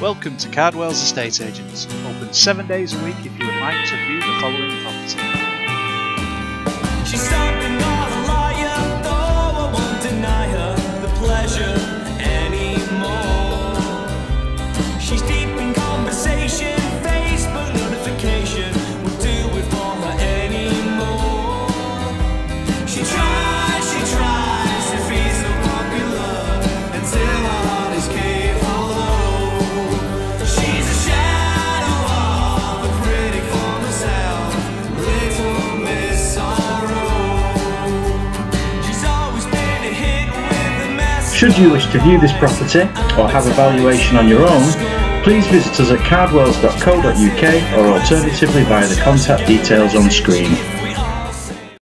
Welcome to Cardwell's Estate Agents. Open seven days a week if you would like to view the following property. Should you wish to view this property or have a valuation on your own, please visit us at cardwells.co.uk or alternatively via the contact details on screen.